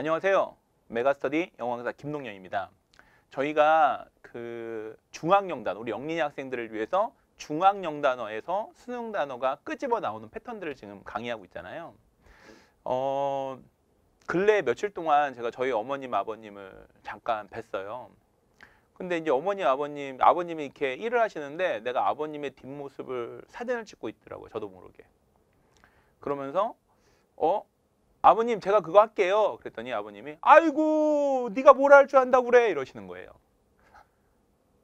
안녕하세요. 메가스터디 영어 강사 김동영입니다. 저희가 그 중앙영 단어, 우리 영린이 학생들을 위해서 중앙영 단어에서 수능 단어가 끄집어 나오는 패턴들을 지금 강의하고 있잖아요. 어, 근래 며칠 동안 제가 저희 어머님, 아버님을 잠깐 뵀어요. 근데 이제 어머니, 아버님, 아버님이 이렇게 일을 하시는데 내가 아버님의 뒷모습을 사진을 찍고 있더라고요. 저도 모르게. 그러면서 어 아버님 제가 그거 할게요. 그랬더니 아버님이 아이고 네가 뭘 할 줄 안다고 그래 이러시는 거예요.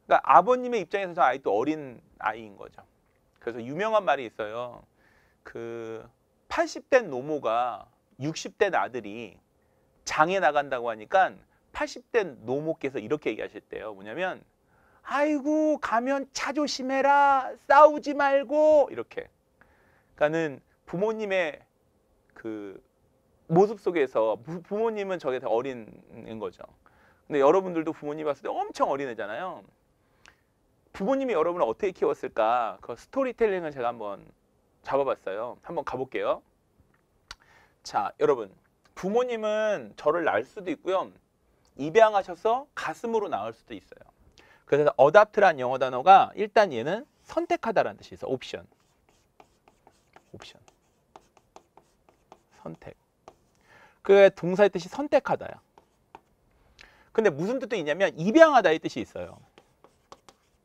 그러니까 아버님의 입장에서 저 아이도 어린 아이인 거죠. 그래서 유명한 말이 있어요. 그 80대 노모가 60대 아들이 장에 나간다고 하니까 80대 노모께서 이렇게 얘기하셨대요. 뭐냐면 아이고 가면 차 조심해라 싸우지 말고 이렇게. 그러니까는 부모님의 그 모습 속에서 부, 부모님은 저게 다 어린 거죠. 근데 여러분들도 부모님 봤을 때 엄청 어린애잖아요. 부모님이 여러분을 어떻게 키웠을까? 그 스토리텔링을 제가 한번 잡아봤어요. 한번 가볼게요. 자, 여러분. 부모님은 저를 낳을 수도 있고요. 입양하셔서 가슴으로 낳을 수도 있어요. 그래서 어답트란 영어 단어가 일단 얘는 선택하다라는 뜻이 있어. 옵션. 옵션. 선택. 그 동사의 뜻이 선택하다야. 근데 무슨 뜻도 있냐면 입양하다의 뜻이 있어요.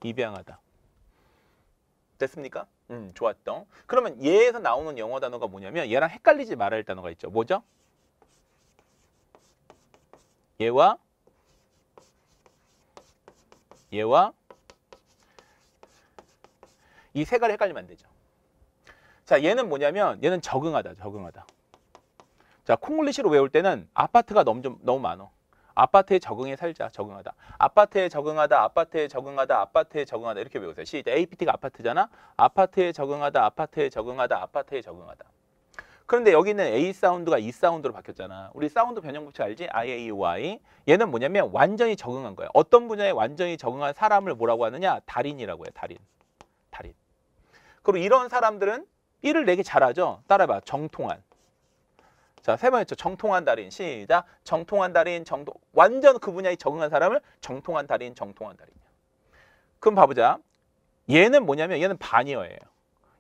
입양하다. 됐습니까? 음, 좋았던. 그러면 얘에서 나오는 영어 단어가 뭐냐면 얘랑 헷갈리지 말아야 할 단어가 있죠. 뭐죠? 얘와 얘와 이 세 가지 헷갈리면 안 되죠. 자, 얘는 뭐냐면 얘는 적응하다, 적응하다. 자, 콩글리시로 외울 때는 아파트가 너무 좀 너무 많어. 아파트에 적응해 살자, 적응하다. 아파트에 적응하다, 아파트에 적응하다, 아파트에 적응하다 이렇게 외우세요. 시작. APT가 아파트잖아. 아파트에 적응하다, 아파트에 적응하다, 아파트에 적응하다. 그런데 여기는 A 사운드가 E 사운드로 바뀌었잖아. 우리 사운드 변형 법칙 알지? I, A, Y. 얘는 뭐냐면 완전히 적응한 거야. 어떤 분야에 완전히 적응한 사람을 뭐라고 하느냐? 달인이라고 해. 달인. 달인. 그리고 이런 사람들은 일을 내게 잘하죠. 따라봐. 정통한. 자, 세 번째 정통한 달인. 시작. 정통한 달인, 정통 완전 그 분야에 적응한 사람을 정통한 달인, 정통한 달인이야. 그럼 봐보자. 얘는 뭐냐면 얘는 반이어예요.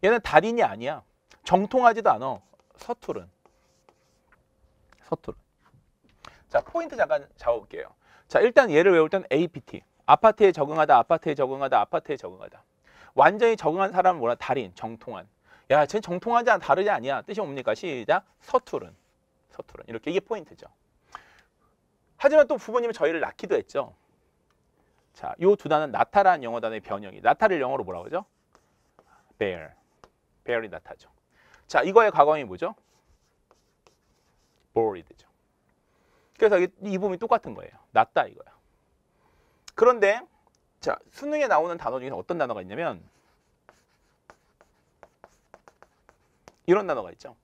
얘는 달인이 아니야. 정통하지도 않아. 서투른. 서투른. 자, 포인트 잠깐 잡아볼게요. 자, 일단 얘를 외울 때는 APT. 아파트에 적응하다, 아파트에 적응하다, 아파트에 적응하다. 완전히 적응한 사람은 뭐라? 달인, 정통한. 야, 쟤 정통하지 않아, 다르지 아니야. 뜻이 뭡니까? 시작. 서투른. 서투른. 이렇게 이게 포인트죠. 하지만 또 부모님은 저희를 낳기도 했죠. 자, 요 두 단어는 나타라는 영어 단어의 변형이. 나타를 영어로 뭐라고 하죠? bear. bear이 나타죠. 자, 이거의 과거형이 뭐죠? bored죠. 그래서 이, 이 부분이 똑같은 거예요. 낫다 이거야. 그런데 자, 수능에 나오는 단어 중에 어떤 단어가 있냐면 이런 단어가 있죠.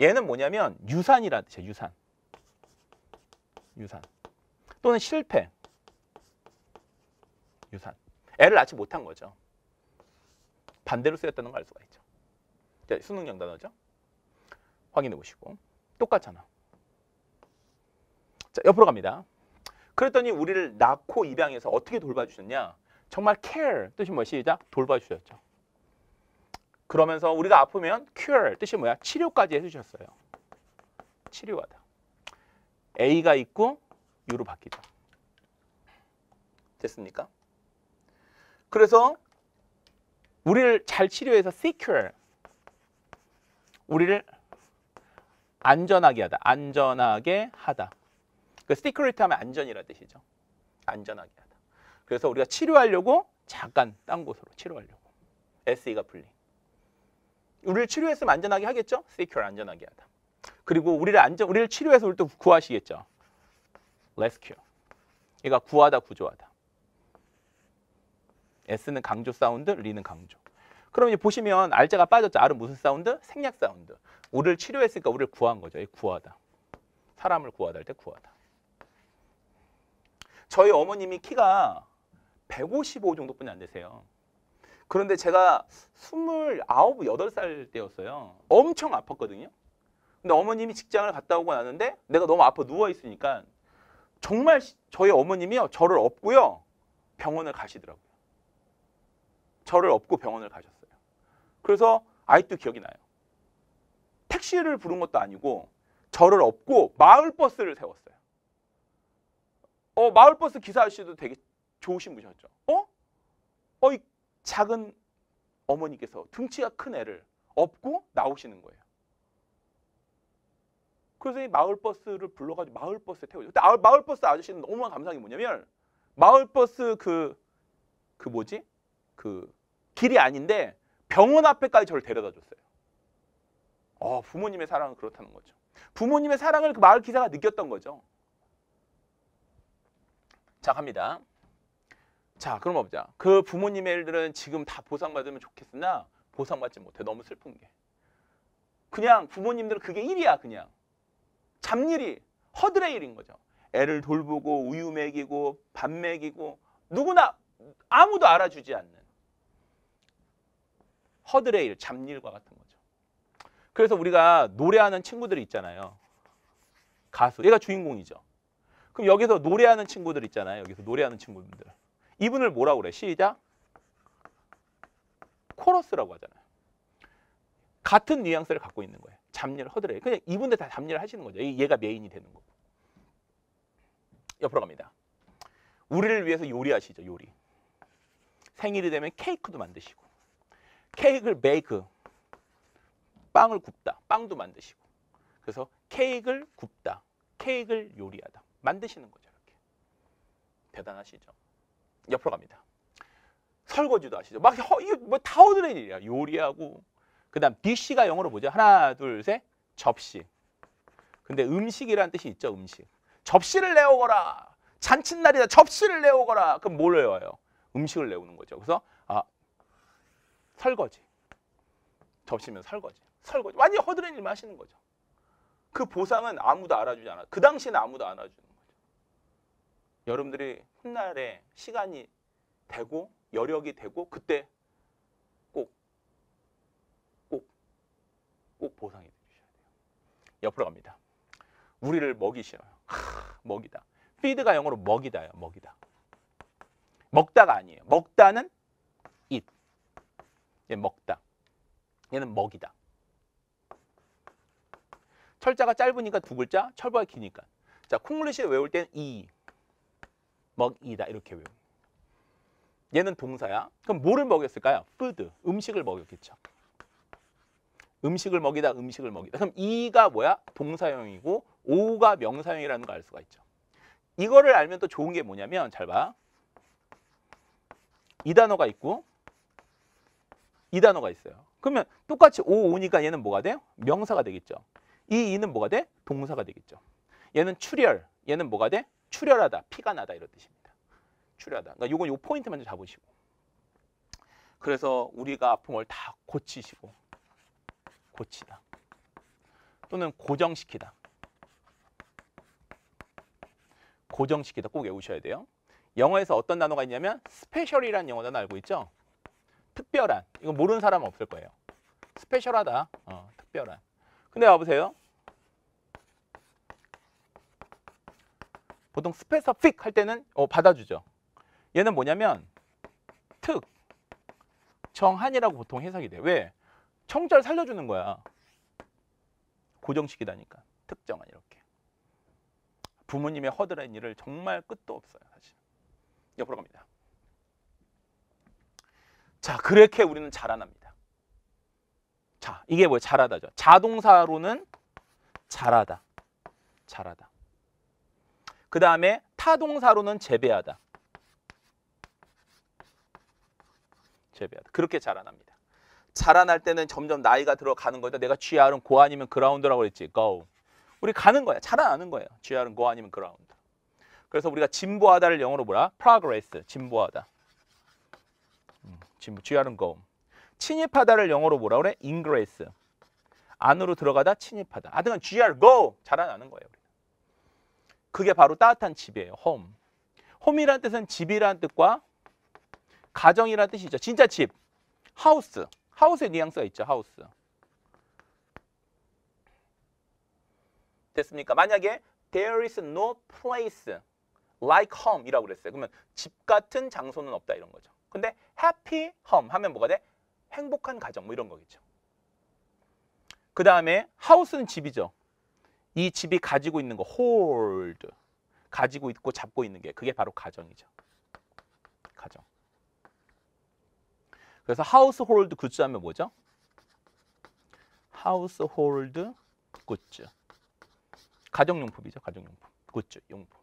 얘는 뭐냐면 유산이라는 뜻이에요. 유산. 유산. 또는 실패. 유산. 애를 낳지 못한 거죠. 반대로 쓰였다는 걸 알 수가 있죠. 자, 수능형 단어죠. 확인해 보시고. 똑같잖아. 자, 옆으로 갑니다. 그랬더니 우리를 낳고 입양해서 어떻게 돌봐주셨냐? 정말 care 뜻이 뭐야? 시작. 돌봐주셨죠. 그러면서 우리가 아프면 cure 뜻이 뭐야? 치료까지 해주셨어요. 치료하다. A가 있고 U로 바뀌죠. 됐습니까? 그래서 우리를 잘 치료해서 secure 우리를 안전하게 하다. 안전하게 하다. 그 security 하면 안전이라 뜻이죠. 안전하게 하다. 그래서 우리가 치료하려고 잠깐 딴 곳으로 치료하려고. SE가 풀린. 우리를 치료했으면 안전하게 하겠죠? secure 안전하게 하다. 그리고 우리를 안전 우리를 치료해서 우리 또 구하시겠죠. rescue. 얘가 구하다 구조하다. S는 강조 사운드, 리는 강조. 그럼 이제 보시면 R자가 빠졌죠. R은 무슨 사운드? 생략 사운드. 우리를 치료했으니까 우리를 구한 거죠. 이 구하다. 사람을 구하다 할 때 구하다. 저희 어머님이 키가 155 정도뿐이 안 되세요. 그런데 제가 29, 8살 때였어요. 엄청 아팠거든요. 근데 어머님이 직장을 갔다 오고 나는데 내가 너무 아파 누워 있으니까 정말 시- 저희 어머님이요 저를 업고요 병원을 가시더라고요. 저를 업고 병원을 가셨어요. 그래서 아직도 기억이 나요. 택시를 부른 것도 아니고 저를 업고 마을 버스를 세웠어요. 어 마을 버스 기사 아저씨도 되게 좋으신 분이셨죠. 어? 어이 작은 어머니께서 등치가 큰 애를 업고 나오시는 거예요. 그래서 이 마을 버스를 불러가지고 마을 버스에 태워요. 근데 마을, 마을 버스 아저씨는 너무 감사한 게 뭐냐면 마을 버스 그, 그 뭐지? 그 길이 아닌데 병원 앞에까지 저를 데려다 줬어요. 어, 부모님의 사랑은 그렇다는 거죠. 부모님의 사랑을 그 마을 기사가 느꼈던 거죠. 자, 갑니다. 자, 그럼 보자. 그 부모님의 일들은 지금 다 보상받으면 좋겠으나 보상받지 못해. 너무 슬픈 게. 그냥 부모님들은 그게 일이야, 그냥. 잡일이 허들의 일인 거죠. 애를 돌보고 우유 먹이고 밥 먹이고 누구나 아무도 알아주지 않는 허들의 일, 잡일과 같은 거죠. 그래서 우리가 노래하는 친구들이 있잖아요. 가수, 얘가 주인공이죠. 그럼 여기서 노래하는 친구들 있잖아요. 여기서 노래하는 친구들. 이분을 뭐라고 그래? 시작. 코러스라고 하잖아요. 같은 뉘앙스를 갖고 있는 거예요. 잡일, 허드레. 그냥 이분들 다 잡일을 하시는 거죠. 이- 얘가 메인이 되는 거고. 옆으로 갑니다. 우리를 위해서 요리하시죠. 요리. 생일이 되면 케이크도 만드시고 케이크를 베이크 빵을 굽다. 빵도 만드시고 그래서 케이크를 굽다. 케이크를 요리하다. 만드시는 거죠. 이렇게. 대단하시죠. 옆으로 갑니다. 설거지도 하시죠. 막 허, 이거 뭐다 허드렛 일이야. 요리하고 그 다음 디시가 영어로 뭐죠? 하나, 둘, 셋. 접시. 근데 음식이라는 뜻이 있죠. 음식. 접시를 내오거라. 잔칫날이다. 접시를 내오거라. 그럼 뭘 외워요? 음식을 내오는 거죠. 그래서 아 설거지. 접시면 설거지. 설거지. 완전 히 허드렛 일만 하시는 거죠. 그 보상은 아무도 알아주지 않아. 그 당시에는 아무도 안 알아주는. 여러분들이 훗날에 시간이 되고 여력이 되고 그때 꼭 꼭 꼭 보상해 주셔야 돼요. 옆으로 갑니다. 우리를 먹이셔요. 하, 먹이다. feed가 영어로 먹이다요. 먹이다. 먹다가 아니에요. 먹다는 eat. 얘 먹다. 얘는 먹이다. 철자가 짧으니까 두 글자, 철보가 기니까. 자, 콩글리시 외울 때는 이 먹이다 이렇게 외우. 얘는 동사야. 그럼 뭐를 먹였을까요? food. 음식을 먹였겠죠. 음식을 먹이다, 음식을 먹이다. 그럼 이가 뭐야? 동사형이고 오가 명사형이라는 걸 알 수가 있죠. 이거를 알면 또 좋은 게 뭐냐면 잘 봐. 이 단어가 있고 이 단어가 있어요. 그러면 똑같이 오 오니까 얘는 뭐가 돼요? 명사가 되겠죠. 이 이는 뭐가 돼? 동사가 되겠죠. 얘는 출혈, 얘는 뭐가 돼? 출혈하다, 피가 나다 이런 뜻입니다. 출혈하다. 그러니까 요건 요 포인트만 좀 잡으시고. 그래서 우리가 아픔을 다 고치시고 고치다. 또는 고정시키다. 고정시키다 꼭 외우셔야 돼요. 영어에서 어떤 단어가 있냐면 special이라는 영어 단어 알고 있죠? 특별한. 이거 모르는 사람 은 없을 거예요. special하다. 어, 특별한. 근데 와보세요. 보통 specific 할 때는 어, 받아주죠. 얘는 뭐냐면 특, 정한이라고 보통 해석이 돼. 왜? 청자를 살려주는 거야. 고정시키다니까. 특정한 이렇게. 부모님의 허드렛 일을 정말 끝도 없어요. 사실. 옆으로 갑니다. 자, 그렇게 우리는 자라납니다. 자, 이게 뭐예요? 잘하다죠. 자동사로는 잘하다. 잘하다. 그 다음에 타동사로는 재배하다. 재배하다. 그렇게 자라납니다. 자라날 때는 점점 나이가 들어가는 거다. 내가 GR은 고 아니면 그라운드라고 그랬지. go. 우리 가는 거야. 자라나는 거예요. GR은 고 아니면 그라운드. 그래서 우리가 진보하다를 영어로 뭐라? progress. 진보하다. 음, 진보. GR은 go. 침입하다를 영어로 뭐라 그래? ingress. 안으로 들어가다 침입하다. 하여튼 GR go 자라나는 거예요. 그게 바로 따뜻한 집이에요. home. home이라는 뜻은 집이라는 뜻과 가정이라는 뜻이 있죠. 진짜 집. 하우스. 하우스의 뉘앙스가 있죠. 하우스. 됐습니까? 만약에 there is no place like home이라고 그랬어요. 그러면 집 같은 장소는 없다 이런 거죠. 근데 happy home 하면 뭐가 돼? 행복한 가정 뭐 이런 거겠죠. 그 다음에 house는 집이죠. 이 집이 가지고 있는 거 hold 가지고 있고 잡고 있는 게 그게 바로 가정이죠. 가정. 그래서 household goods 하면 뭐죠? household goods. 가정용품이죠. 가정용품. goods 용품.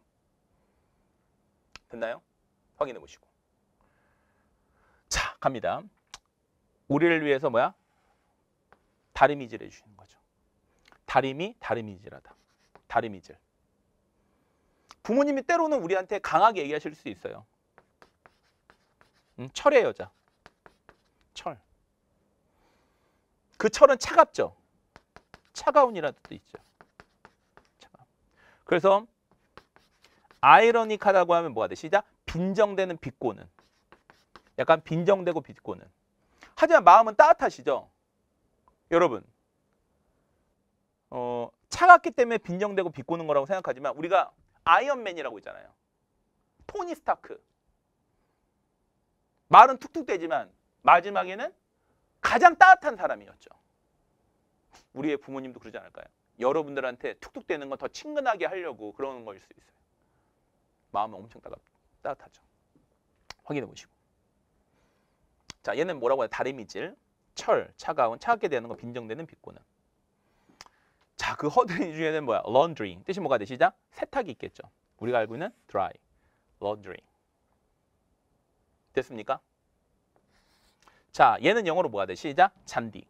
됐나요? 확인해 보시고. 자, 갑니다. 우리를 위해서 뭐야? 다리미질 해주시는 거죠. 다리미, 다리미질하다. 다리미질. 부모님이 때로는 우리한테 강하게 얘기하실 수 있어요. 음, 철의 여자. 철. 그 철은 차갑죠. 차가운이라는 뜻도 있죠. 차가운. 그래서 아이러닉하다고 하면 뭐가 돼? 시작. 빈정되는 비꼬는. 약간 빈정되고 비꼬는. 하지만 마음은 따뜻하시죠. 여러분. 어, 차갑기 때문에 빈정되고 비꼬는 거라고 생각하지만 우리가 아이언맨이라고 있잖아요. 토니 스타크. 말은 툭툭대지만 마지막에는 가장 따뜻한 사람이었죠. 우리의 부모님도 그러지 않을까요? 여러분들한테 툭툭대는 건 더 친근하게 하려고 그러는 거일 수 있어요. 마음은 엄청 따뜻, 따뜻하죠. 확인해 보시고. 자, 얘는 뭐라고 해요? 다리미질, 철, 차가운, 차갑게 되는 거 빈정되는 비꼬는. 자, 그 허드렛 중에는 뭐야? laundry. 뜻이 뭐가 되시죠? 세탁이 있겠죠. 우리가 알고 있는 dry, laundry. 됐습니까? 자, 얘는 영어로 뭐가 돼? 시작. 잔디.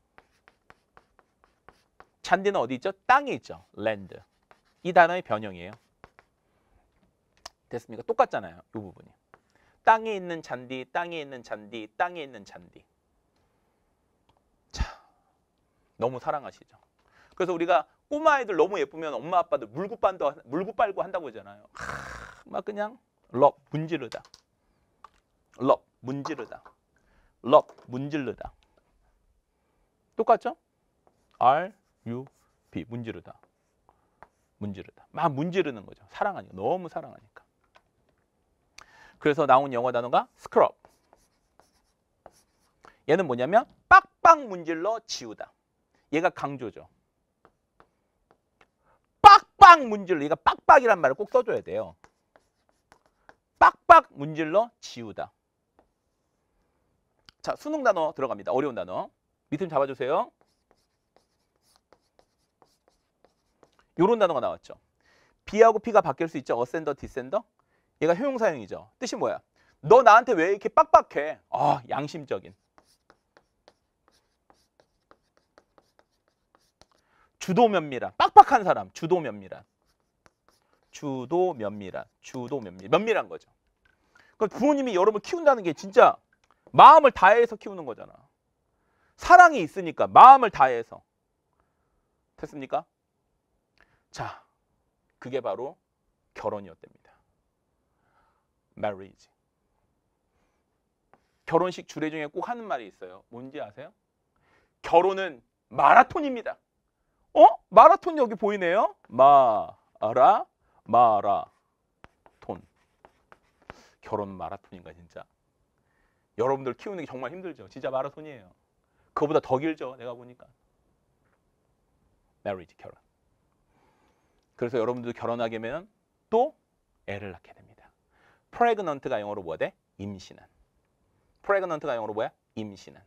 잔디는 어디 있죠? 땅에 있죠. land. 이 단어의 변형이에요. 됐습니까? 똑같잖아요. 이 부분이. 땅에 있는 잔디, 땅에 있는 잔디, 땅에 있는 잔디. 자, 너무 사랑하시죠. 그래서 우리가 꼬마 아이들 너무 예쁘면 엄마 아빠들 물고 빨도 물고 빨고 한다고 하잖아요. 하, 막 그냥 럽 문지르다. 럽 문지르다. 럽 문질르다. 똑같죠? R U B 문지르다. 문지르다. 막 문지르는 거죠. 사랑하니까 너무 사랑하니까. 그래서 나온 영어 단어가 scrub. 얘는 뭐냐면 빡빡 문질러 지우다. 얘가 강조죠. 빡빡 문질러. 얘가 빡빡이란 말을 꼭 써줘야 돼요. 빡빡 문질러 지우다. 자, 수능 단어 들어갑니다. 어려운 단어. 밑을 잡아주세요. 요런 단어가 나왔죠. B하고 P가 바뀔 수 있죠. 어센더, 디센더. 얘가 효용사용이죠. 뜻이 뭐야? 너 나한테 왜 이렇게 빡빡해? 아, 양심적인. 주도 면밀한. 빡빡한 사람. 주도 면밀한. 주도 면밀한. 주도 면밀. 면밀한 거죠. 그 부모님이 여러분 키운다는 게 진짜 마음을 다해서 키우는 거잖아. 사랑이 있으니까 마음을 다해서. 됐습니까? 자, 그게 바로 결혼이었답니다. marriage. 결혼식 주례 중에 꼭 하는 말이 있어요. 뭔지 아세요? 결혼은 마라톤입니다. 어? 마라톤 여기 보이네요. 마라 마라톤. 결혼 마라톤인가 진짜. 여러분들 키우는 게 정말 힘들죠. 진짜 마라톤이에요. 그거보다 더 길죠. 내가 보니까. marriage 결혼. 그래서 여러분들 결혼하게 되면 또 애를 낳게 됩니다. pregnant가 영어로 뭐가 돼? 임신한. pregnant가 영어로 뭐야? 임신한.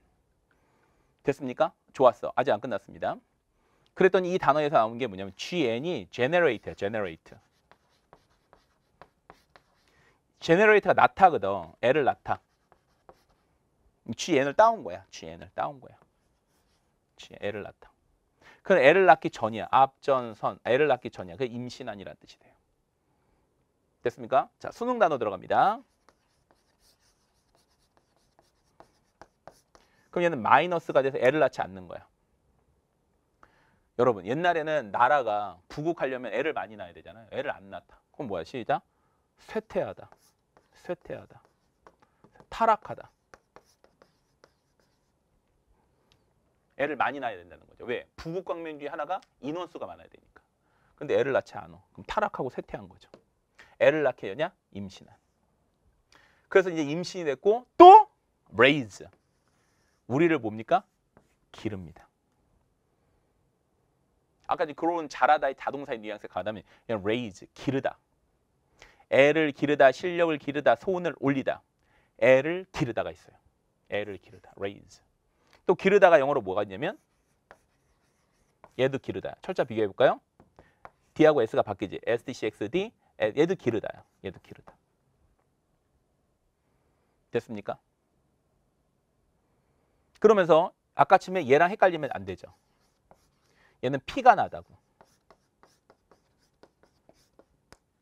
됐습니까? 좋았어. 아직 안 끝났습니다. 그랬더니 이 단어에서 나온 게 뭐냐면 GN이 generate, generate. generate가 낳다거든. 애를 낳다. GN을 따온 거야. GN을 따온 거야. 애를 낳다. 그 애를 낳기 전이야. 앞전선. 애를 낳기 전이야. 그 임신한이라는 뜻이 돼요. 됐습니까? 자, 수능 단어 들어갑니다. 그럼 얘는 마이너스가 돼서 애를 낳지 않는 거야. 여러분, 옛날에는 나라가 부국하려면 애를 많이 낳아야 되잖아요. 애를 안 낳다. 그럼 뭐야? 시작. 쇠퇴하다. 쇠퇴하다. 타락하다. 애를 많이 낳아야 된다는 거죠. 왜? 부국광명 중에 하나가 인원수가 많아야 되니까. 근데 애를 낳지 않아. 그럼 타락하고 쇠퇴한 거죠. 애를 낳게 되냐? 임신한. 그래서 이제 임신이 됐고 또 raise. 우리를 뭡니까? 기릅니다. 아까 그런 자라다의 자동사의 뉘앙스 가다면 그냥 raise 기르다. 애를 기르다, 실력을 기르다, 소원을 올리다. 애를 기르다가 있어요. 애를 기르다, raise. 또 기르다가 영어로 뭐가 있냐면 얘도 기르다. 철자 비교해 볼까요? D하고 S가 바뀌지. S, D, C, X, D. 애- 얘도 기르다요. 얘도 기르다. 됐습니까? 그러면서 아까쯤에 얘랑 헷갈리면 안 되죠. 얘는 피가 나다고.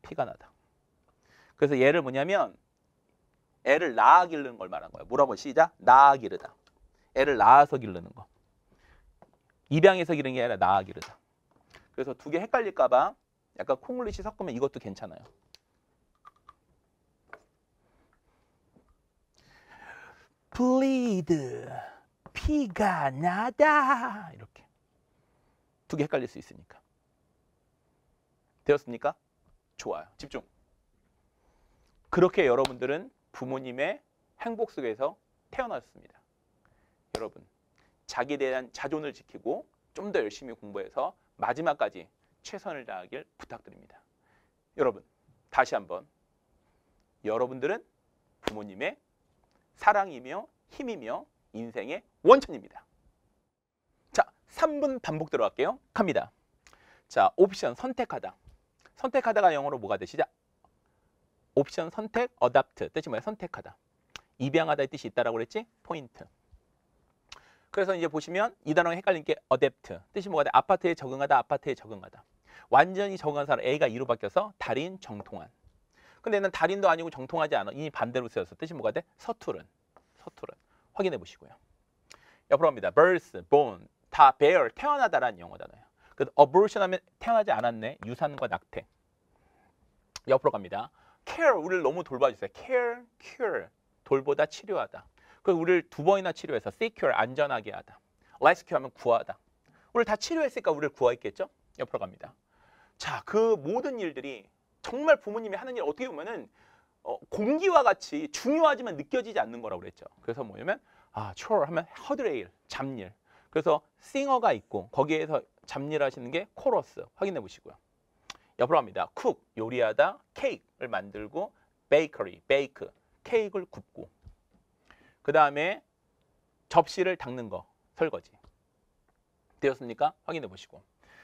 피가 나다. 그래서 얘를 뭐냐면 애를 낳아 기르는 걸 말한 거예요. 뭐라고 시작? 낳아 기르다. 애를 낳아서 기르는 거. 입양해서 기르는 게 아니라 낳아 기르다. 그래서 두 개 헷갈릴까 봐 약간 콩글리시 섞으면 이것도 괜찮아요. bleed 피가 나다 이렇게 두 개 헷갈릴 수 있으니까 되었습니까? 좋아요. 집중. 그렇게 여러분들은 부모님의 행복 속에서 태어났습니다. 여러분, 자기에 대한 자존을 지키고 좀 더 열심히 공부해서 마지막까지 최선을 다하길 부탁드립니다. 여러분, 다시 한번 여러분들은 부모님의 사랑이며 힘이며 인생의 원천입니다. 자, 3분 반복 들어갈게요. 갑니다. 자, 옵션 선택하다. 선택하다가 영어로 뭐가 되시죠? 옵션 선택, 어답트. 뜻이 뭐야? 선택하다. 입양하다의 뜻이 있다라고 그랬지? 포인트. 그래서 이제 보시면 이 단어가 헷갈린 게 어댑트. 뜻이 뭐가 돼? 아파트에 적응하다, 아파트에 적응하다. 완전히 적응한 사람 A가 E로 바뀌어서 달인, 정통한. 근데 얘는 달인도 아니고 정통하지 않아. 이미 반대로 쓰여서 뜻이 뭐가 돼? 서투른. 서투른. 확인해 보시고요. 옆으로 갑니다. birth, born, 다 bear, 태어나다라는 영어 단어예요. 그 abortion 하면 태어나지 않았네. 유산과 낙태. 옆으로 갑니다. care, 우리를 너무 돌봐주세요. care, cure, 돌보다 치료하다. 그 우리를 두 번이나 치료해서 secure, 안전하게 하다. rescue 하면 구하다. 우리를 다 치료했으니까 우리를 구하겠죠? 옆으로 갑니다. 자, 그 모든 일들이 정말 부모님이 하는 일 어떻게 보면은 어, 공기와 같이 중요하지만 느껴지지 않는 거라고 그랬죠. 그래서 뭐냐면 아, chore 하면 허드레일, 잡일. 그래서 singer가 있고 거기에서 잡일하시는 게 코러스. 확인해 보시고요. 옆으로 갑니다. cook 요리하다, 케이크를 만들고 bakery, bake 케이크를 굽고. 그 다음에 접시를 닦는 거 설거지. 되었습니까? 확인해 보시고.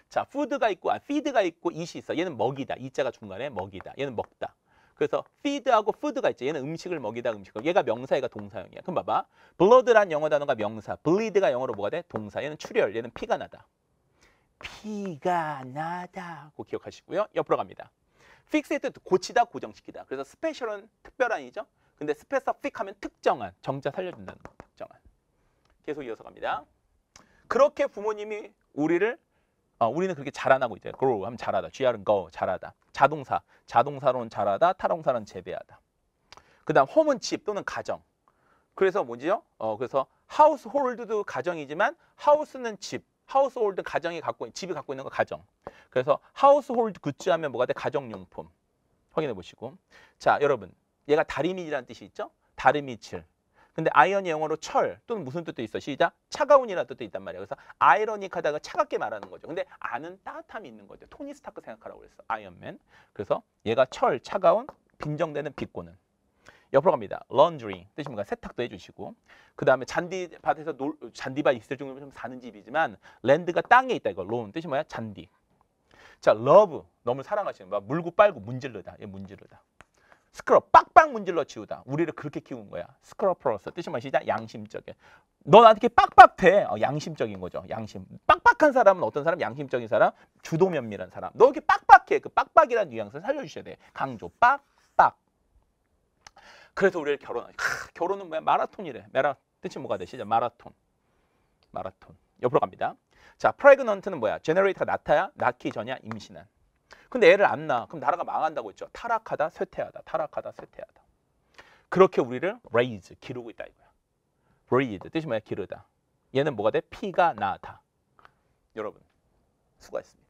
자 food가 있고 아 feed가 있고 eat이 있어. 얘는 먹이다. 이자가 중간에 먹이다. 얘는 먹다 그래서 feed하고 food가 있죠 얘는 음식을 먹이다 음식을 얘가 명사 얘가 동사형이야. 그럼 봐봐. blood란 영어 단어가 명사. bleed가 영어로 뭐가 돼? 동사. 얘는 출혈 얘는 피가 나다. 피가 나다고 기억하시고요. 옆으로 갑니다. fix의 뜻 고치다 고정시키다. 그래서 스페셜은 특별한이죠? 근데 specific 하면 특정한 정자 살려준다는 거. 특정한. 계속 이어서 갑니다. 그렇게 부모님이 우리를 어, 우리는 그렇게 자라나고 있죠. grow 하면 자라다. GR은 go 자라다. 자동사 자동사로는 자라다. 타동사로는 재배하다. 그 다음 home은 집 또는 가정. 그래서 뭐지요? 어 그래서 household도 가정이지만 house는 집, household 가정이 갖고 있- 집이 갖고 있는 거 가정. 그래서 household goods 하면 뭐가 돼? 가정용품. 확인해 보시고. 자, 여러분. 얘가 다리미라는 뜻이 있죠? 다리미칠. 근데 아이언이 영어로 철 또는 무슨 뜻도 있어. 시작. 차가운이라는 뜻도 있단 말이야. 그래서 ironic하다가 차갑게 말하는 거죠. 근데 안은 따뜻함이 있는 거죠. 토니 스타크 생각하라고 그랬어. 아이언맨. 그래서 얘가 철 차가운 빈정되는 비꼬는. 옆으로 갑니다. Laundry. 뜻이 뭔가 세탁도 해주시고. 그 다음에 잔디밭에서 놀, 잔디밭 있을 정도면 좀 사는 집이지만 랜드가 땅에 있다 이거. loan. 뜻이 뭐야? 잔디. 자 love. 너무 사랑하시는 거 물고 빨고 문질르다. 얘 문질르다 스크럽 빡빡 문질러 치우다. 우리를 그렇게 키운 거야. 스크러프로서 뜻이 뭐시다? 양심적인. 너 나한테 빡빡대. 어, 양심적인 거죠. 양심. 빡빡한 사람은 어떤 사람? 양심적인 사람, 주도 면밀한 사람. 너 이렇게 빡빡해. 그 빡빡이라는 뉘앙스를 살려주셔야 돼. 강조 빡빡. 그래서 우리를 결혼하지. 크, 결혼은 뭐야? 마라톤이래. 마라 뜻이 뭐가 돼? 시작 마라톤. 마라톤. 옆으로 갑니다. 자, pregnant는 뭐야? generate가 낳다야? 낳기 전이야? 임신한. 근데 애를 안 낳아. 그럼 나라가 망한다고 했죠. 타락하다, 쇠퇴하다. 타락하다, 쇠퇴하다. 그렇게 우리를 raise, 기르고 있다 이거야. breed, 뜻이 뭐야? 기르다. 얘는 뭐가 돼? 피가 나다. 여러분, 수고했습니다.